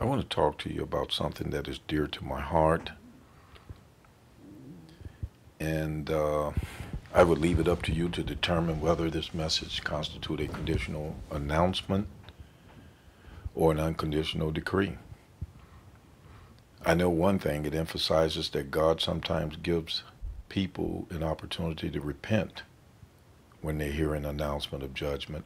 I want to talk to you about something that is dear to my heart. And uh, I would leave it up to you to determine whether this message constitutes a conditional announcement or an unconditional decree. I know one thing, it emphasizes that God sometimes gives people an opportunity to repent when they hear an announcement of judgment.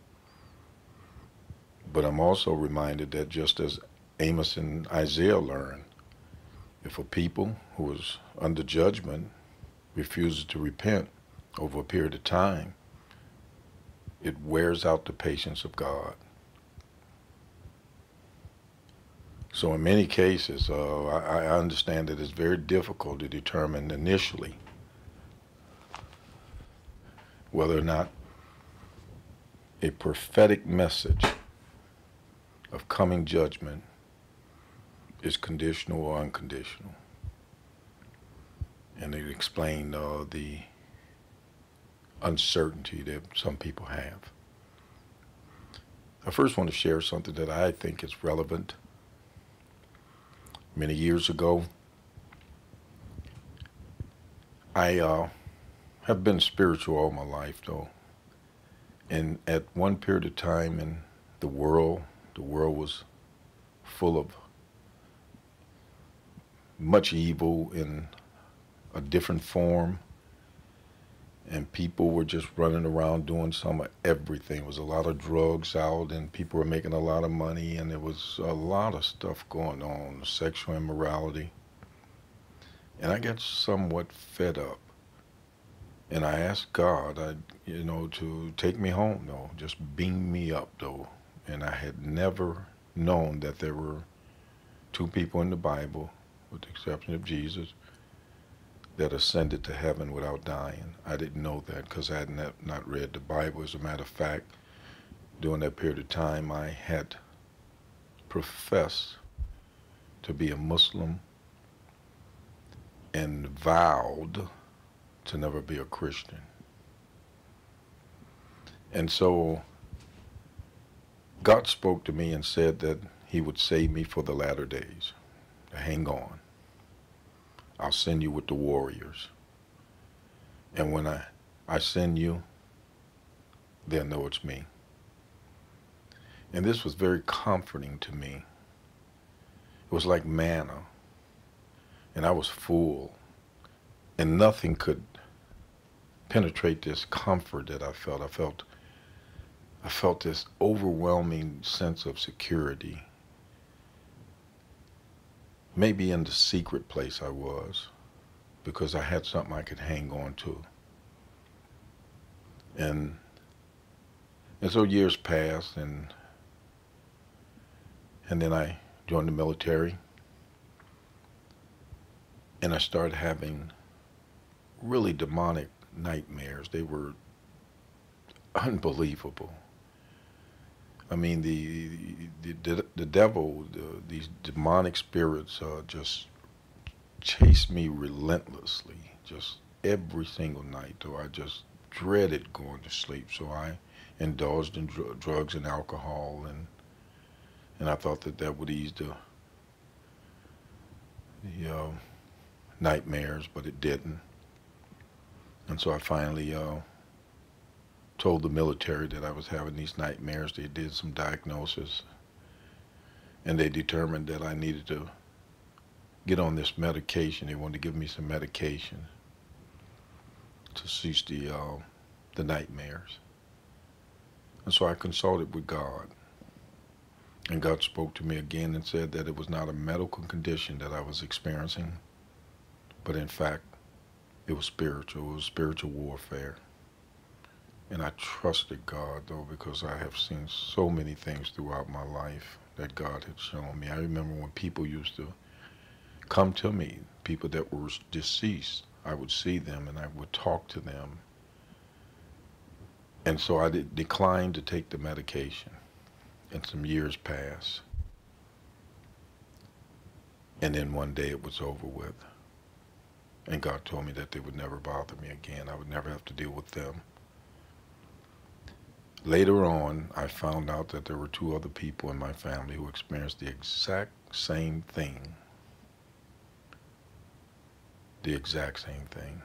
But I'm also reminded that just as Amos and Isaiah learned, if a people who is under judgment refuses to repent over a period of time, it wears out the patience of God. So in many cases, uh, I, I understand that it's very difficult to determine initially whether or not a prophetic message of coming judgment is conditional or unconditional. And it explained uh, the uncertainty that some people have. I first want to share something that I think is relevant many years ago. I uh, have been spiritual all my life, though. And at one period of time in the world, the world was full of much evil in a different form. And people were just running around doing some of everything. There was a lot of drugs out, and people were making a lot of money, and there was a lot of stuff going on, sexual immorality. And I got somewhat fed up. And I asked God, I, you know, to take me home, though, just beam me up, though. And I had never known that there were two people in the Bible, with the exception of Jesus, that ascended to heaven without dying. I didn't know that because I had not, read the Bible. As a matter of fact, during that period of time, I had professed to be a Muslim and vowed to never be a Christian. And so God spoke to me and said that he would save me for the latter days. Hang on. I'll send you with the warriors. And when I, I send you, they'll know it's me. And this was very comforting to me. It was like manna. And I was full. And nothing could penetrate this comfort that I felt. I felt I felt this overwhelming sense of security. Maybe in the secret place I was, because I had something I could hang on to. And and so years passed and and then I joined the military and I started having really demonic nightmares. They were unbelievable. I mean, the the, the, the devil, the, these demonic spirits, uh, just chased me relentlessly, just every single night. Though I just dreaded going to sleep, so I indulged in dr drugs and alcohol, and and I thought that that would ease the the uh, nightmares, but it didn't. And so I finally uh, told the military that I was having these nightmares. They did some diagnosis, and they determined that I needed to get on this medication. They wanted to give me some medication to cease the uh, the nightmares. And so I consulted with God. And God spoke to me again and said that it was not a medical condition that I was experiencing, but in fact, it was spiritual. It was spiritual warfare. And I trusted God, though, because I have seen so many things throughout my life that God had shown me. I remember when people used to come to me, people that were deceased, I would see them and I would talk to them. And so I declined to take the medication. And some years passed. And then one day it was over with. And God told me that they would never bother me again. I would never have to deal with them. Later on, I found out that there were two other people in my family who experienced the exact same thing. The exact same thing.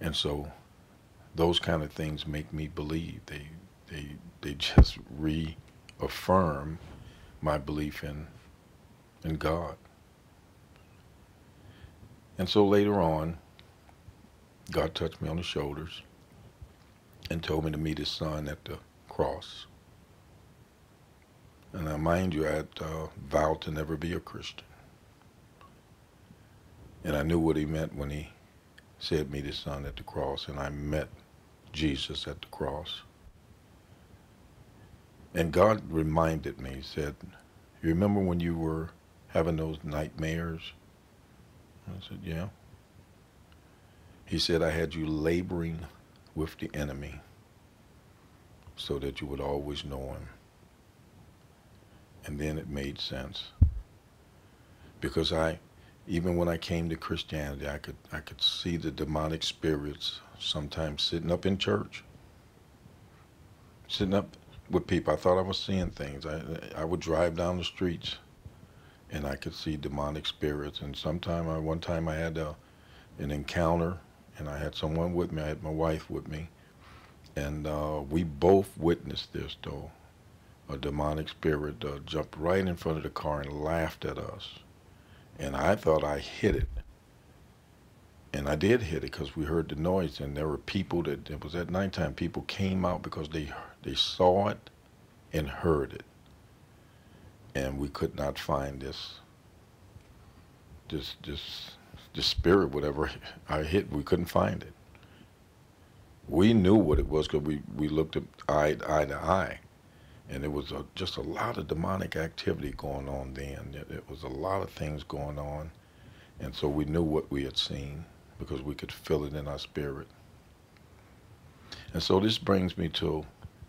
And so those kind of things make me believe. They they they just reaffirm my belief in in God. And so later on, God touched me on the shoulders and told me to meet his son at the cross. And I mind you, I had uh, vowed to never be a Christian. And I knew what he meant when he said, meet his son at the cross. And I met Jesus at the cross. And God reminded me, he said, you remember when you were having those nightmares? I said, yeah. He said, I had you laboring with the enemy so that you would always know him. And then it made sense. Because I, even when I came to Christianity, I could, I could see the demonic spirits sometimes sitting up in church, sitting up with people. I thought I was seeing things. I, I would drive down the streets and I could see demonic spirits. And sometime, I, one time I had a, an encounter and I had someone with me. I had my wife with me. And uh, we both witnessed this, though. A demonic spirit uh, jumped right in front of the car and laughed at us. And I thought I hit it. And I did hit it because we heard the noise, and there were people that it was at nighttime. People came out because they they saw it and heard it, and we could not find this this this this spirit, whatever I hit. We couldn't find it we knew what it was because we, we looked at eye, eye to eye. And it was a, just a lot of demonic activity going on then. It, it was a lot of things going on. And so we knew what we had seen because we could feel it in our spirit. And so this brings me to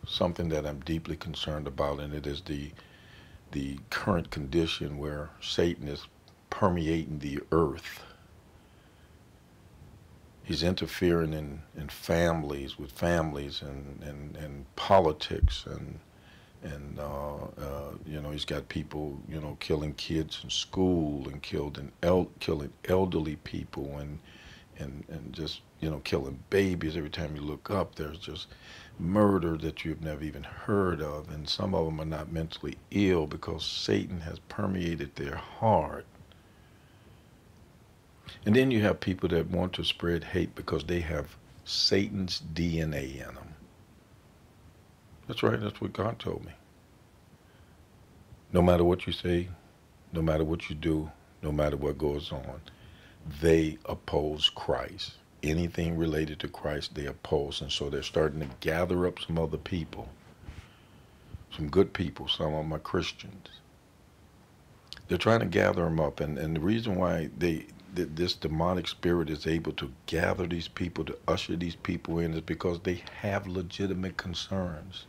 something that I'm deeply concerned about, and it is the the current condition where Satan is permeating the earth he's interfering in, in families with families and, and, and politics and and uh, uh, you know he's got people you know killing kids in school and killed and el- killing elderly people and and and just you know killing babies. Every time you look up there's just murder that you've never even heard of. And some of them are not mentally ill because Satan has permeated their heart and then you have people that want to spread hate because they have Satan's DNA in them. That's right, that's what God told me. No matter what you say, no matter what you do, no matter what goes on, they oppose Christ. Anything related to Christ, they oppose. And so they're starting to gather up some other people, some good people, some of them are Christians. They're trying to gather them up. And, and the reason why they, that this demonic spirit is able to gather these people, to usher these people in, is because they have legitimate concerns.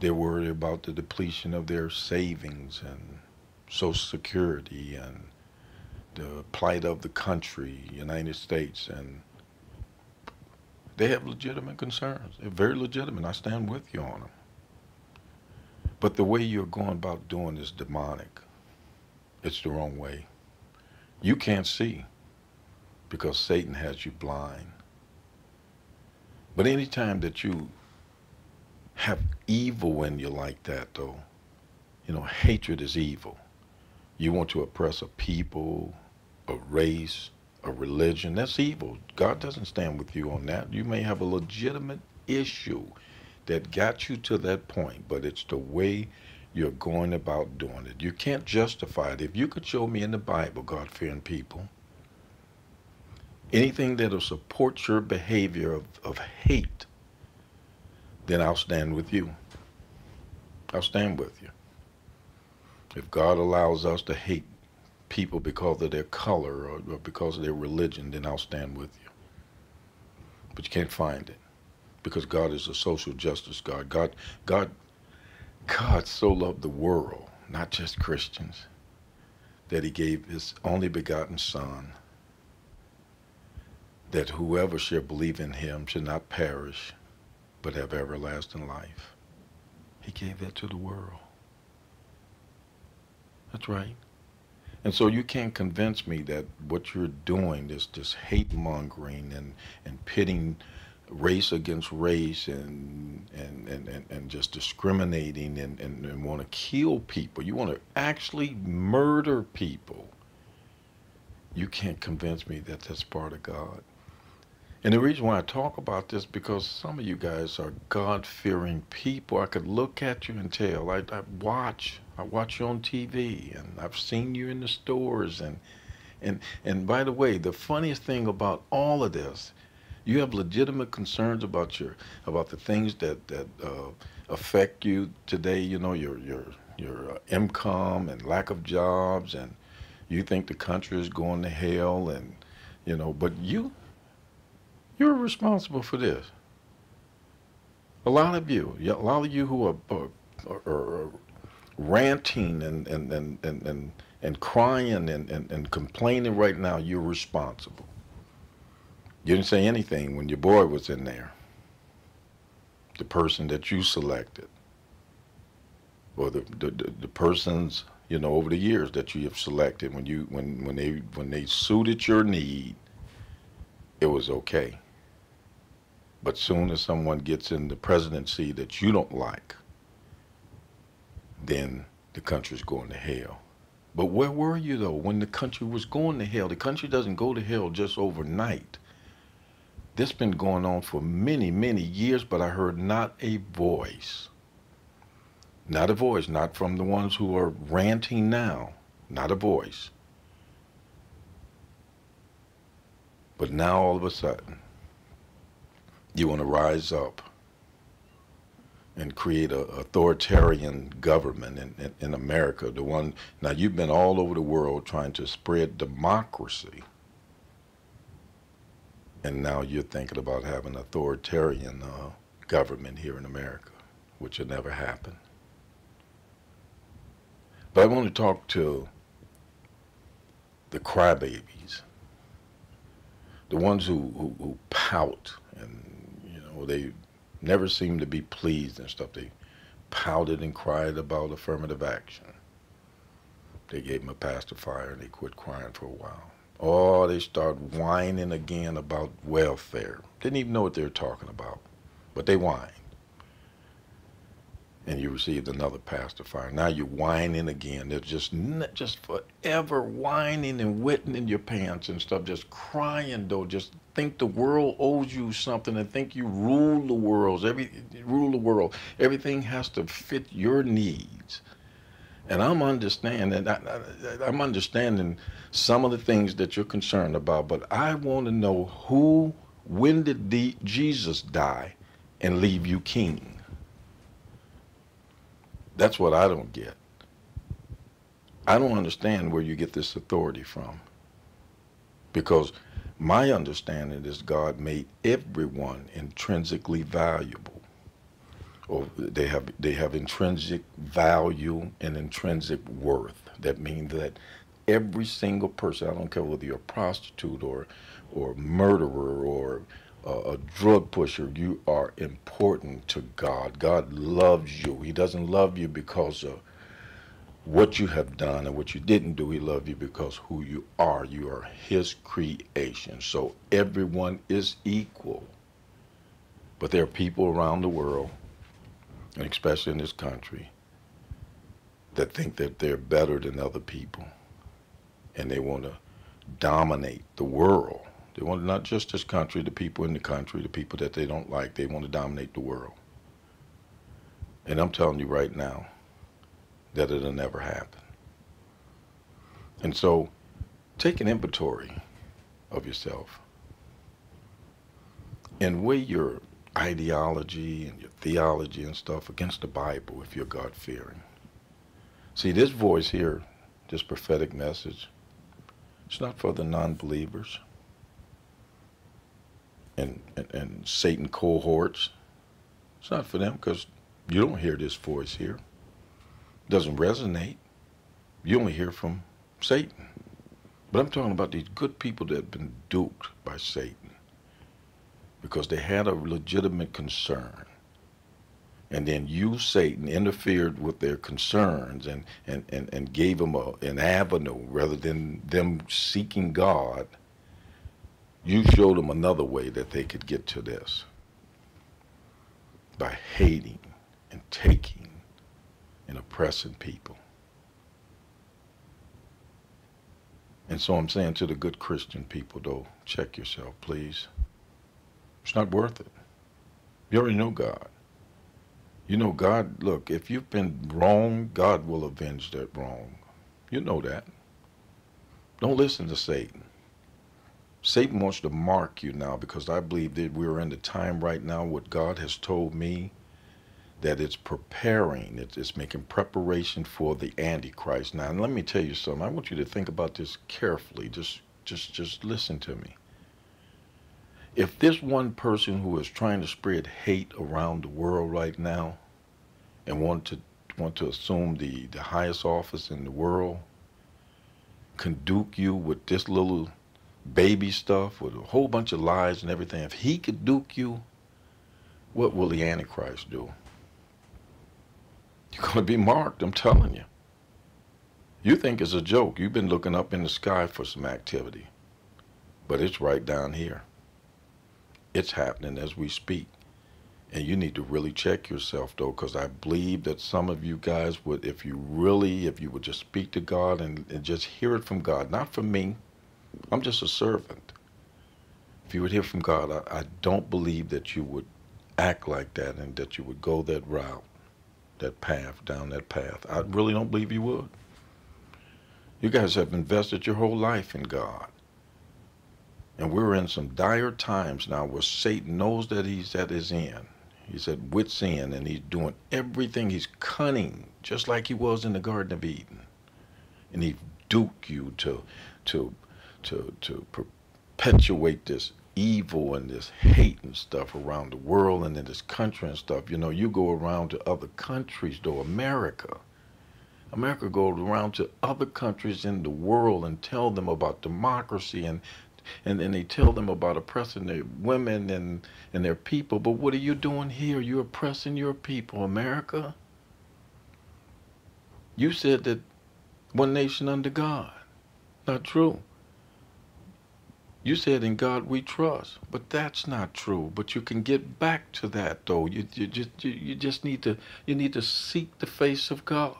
They're worried about the depletion of their savings and Social Security and the plight of the country, United States, and they have legitimate concerns. They're very legitimate. I stand with you on them. But the way you're going about doing is demonic. It's the wrong way. You can't see because Satan has you blind. But anytime that you have evil in you like that, though, you know, hatred is evil. You want to oppress a people, a race, a religion, that's evil. God doesn't stand with you on that. You may have a legitimate issue that got you to that point, but it's the way you're going about doing it. You can't justify it. If you could show me in the Bible, God fearing people, anything that'll support your behavior of, of hate, then I'll stand with you. I'll stand with you. If God allows us to hate people because of their color or, or because of their religion, then I'll stand with you. But you can't find it because God is a social justice God. God, God God so loved the world, not just Christians, that he gave his only begotten Son, that whoever shall believe in him should not perish, but have everlasting life. He gave that to the world. That's right. And so you can't convince me that what you're doing, this this hate mongering and, and pitting race against race and and, and, and, and just discriminating and, and, and want to kill people. You want to actually murder people. You can't convince me that that's part of God. And the reason why I talk about this because some of you guys are God-fearing people. I could look at you and tell. I, I watch. I watch you on TV, and I've seen you in the stores. And and and by the way, the funniest thing about all of this, you have legitimate concerns about your about the things that that uh, affect you today. You know your your your uh, income and lack of jobs, and you think the country is going to hell, and you know, but you you're responsible for this. A lot of you, a lot of you who are, are, are ranting and, and, and, and, and, and crying and, and, and complaining right now, you're responsible. You didn't say anything when your boy was in there, the person that you selected, or the, the, the, the persons, you know, over the years that you have selected when you when, when they when they suited your need, it was okay. But soon as someone gets in the presidency that you don't like, then the country's going to hell. But where were you though when the country was going to hell? The country doesn't go to hell just overnight. This been going on for many, many years, but I heard not a voice. Not a voice, not from the ones who are ranting now. Not a voice. But now all of a sudden, you want to rise up and create an authoritarian government in, in, in, America. The one now you've been all over the world trying to spread democracy, and now you're thinking about having authoritarian uh, government here in America, which will never happen. But I want to talk to the crybabies, the ones who, who, who pout and you know, they never seem to be pleased and stuff. They pouted and cried about affirmative action. They gave him a pacifier and they quit crying for a while. Oh, they start whining again about welfare. Didn't even know what they were talking about, but they whined and you received another pastor fire. Now you're whining again. They're just just forever whining and wetting in your pants and stuff, just crying though. Just think the world owes you something and think you rule the world. Every rule the world. Everything has to fit your needs. And I'm understanding. I, am understanding some of the things that you're concerned about, but I want to know who, when did the, Jesus die, and leave you king? That's what I don't get. I don't understand where you get this authority from. Because my understanding is God made everyone intrinsically valuable. Or they have they have intrinsic value and intrinsic worth. That means that every single person, I don't care whether you're a prostitute or or murderer or a drug pusher, you are important to God. God loves you. He doesn't love you because of what you have done and what you didn't do. He loves you because who you are. You are His creation. So everyone is equal. But there are people around the world, especially in this country, that think that they're better than other people. And they want to dominate the world they want not just this country, the people in the country, the people that they don't like. They want to dominate the world. And I'm telling you right now that it'll never happen. And so take an inventory of yourself and weigh your ideology and your theology and stuff against the Bible if you're God fearing. See, this voice here, this prophetic message, it's not for the non believers and, and, and Satan cohorts. It's not for them because you don't hear this voice here. It doesn't resonate. You only hear from Satan. But I'm talking about these good people that have been duped by Satan because they had a legitimate concern and then you, Satan, interfered with their concerns and, and, and, and gave them a, an avenue rather than them seeking God, you showed them another way that they could get to this by hating and taking and oppressing people. And so I'm saying to the good Christian people, though, check yourself, please. It's not worth it. You already know God. You know, God, look, if you've been wrong, God will avenge that wrong. You know that. Don't listen to Satan. Satan wants to mark you now because I believe that we're in the time right now, what God has told me, that it's preparing, it's, it's making preparation for the Antichrist. Now, and let me tell you something. I want you to think about this carefully. Just, just, just listen to me. If this one person who is trying to spread hate around the world right now and want to want to assume the, the highest office in the world can duke you with this little baby stuff with a whole bunch of lies and everything, if he could duke you, what will the Antichrist do? You're going to be marked, I'm telling you. You think it's a joke. You've been looking up in the sky for some activity. But it's right down here. It's happening as we speak. And you need to really check yourself, though, because I believe that some of you guys would, if you really, if you would just speak to God and, and just hear it from God, not from me. I'm just a servant. If you would hear from God, I, I don't believe that you would act like that and that you would go that route, that path, down that path. I really don't believe you would. You guys have invested your whole life in God. And we're in some dire times now where Satan knows that he's at his end. He's at wit's end and he's doing everything. He's cunning, just like he was in the Garden of Eden. And he duke you to, to, to, to perpetuate this evil and this hate and stuff around the world and in this country and stuff. You know, you go around to other countries, though, America. America goes around to other countries in the world and tell them about democracy and and then they tell them about oppressing their women and, and their people. But what are you doing here? You're oppressing your people, America. You said that one nation under God. Not true. You said in God we trust, but that's not true. But you can get back to that though. You, you just you, you just need to you need to seek the face of God.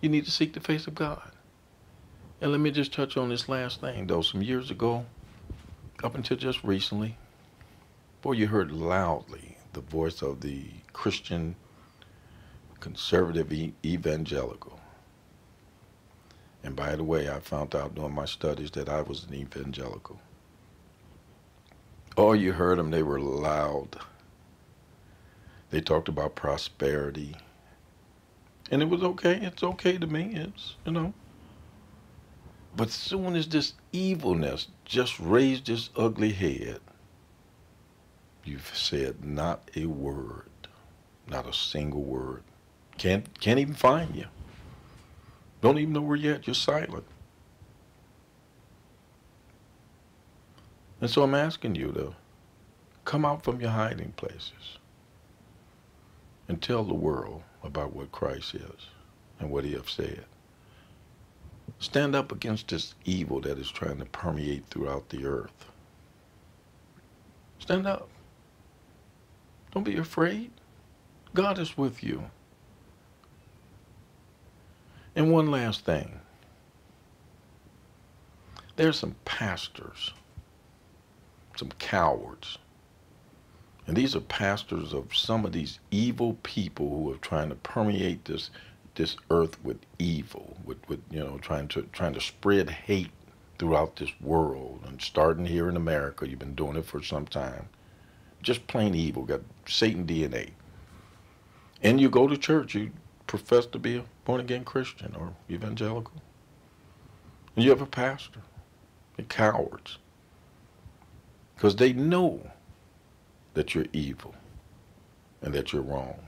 You need to seek the face of God. And let me just touch on this last thing, though. Some years ago, up until just recently, boy, you heard loudly the voice of the Christian conservative evangelical. And by the way, I found out during my studies that I was an evangelical. Oh, you heard them, they were loud. They talked about prosperity. And it was okay. It's okay to me. It's, you know, but soon as this evilness just raised its ugly head, you've said not a word, not a single word. Can't can't even find you. Don't even know where you're at. You're silent. And so I'm asking you to come out from your hiding places and tell the world about what Christ is and what he has said. Stand up against this evil that is trying to permeate throughout the earth. Stand up. Don't be afraid. God is with you. And one last thing. There's some pastors, some cowards. And these are pastors of some of these evil people who are trying to permeate this this earth with evil, with, with you know, trying to trying to spread hate throughout this world. And starting here in America, you've been doing it for some time. Just plain evil, got Satan DNA. And you go to church, you profess to be a born again Christian or evangelical. And you have a pastor. They're cowards. Because they know that you're evil and that you're wrong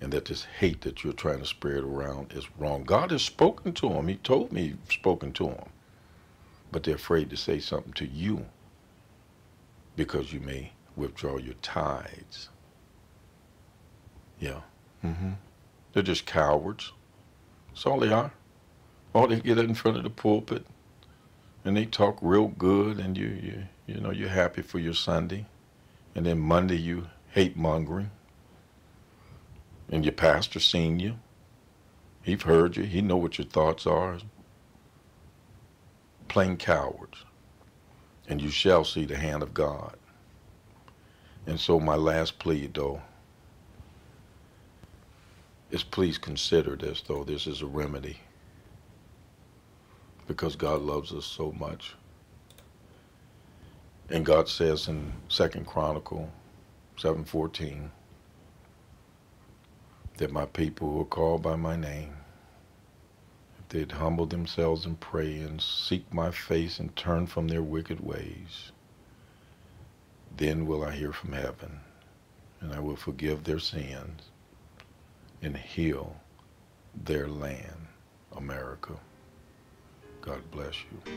and that this hate that you're trying to spread around is wrong. God has spoken to them. He told me he's spoken to them. But they're afraid to say something to you because you may withdraw your tithes. Yeah. Mm-hmm. They're just cowards. That's all they are. All they get in front of the pulpit and they talk real good and you, you, you know, you're happy for your Sunday. And then Monday you hate mongering. And your pastor seen you. He've heard you. He know what your thoughts are. Plain cowards. And you shall see the hand of God. And so my last plea, though, is please consider this, though this is a remedy. Because God loves us so much. And God says in Second Chronicle 7:14 that my people who are called by my name, if they'd humble themselves and pray and seek my face and turn from their wicked ways, then will I hear from heaven, and I will forgive their sins and heal their land, America. God bless you.